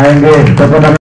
आएँगे।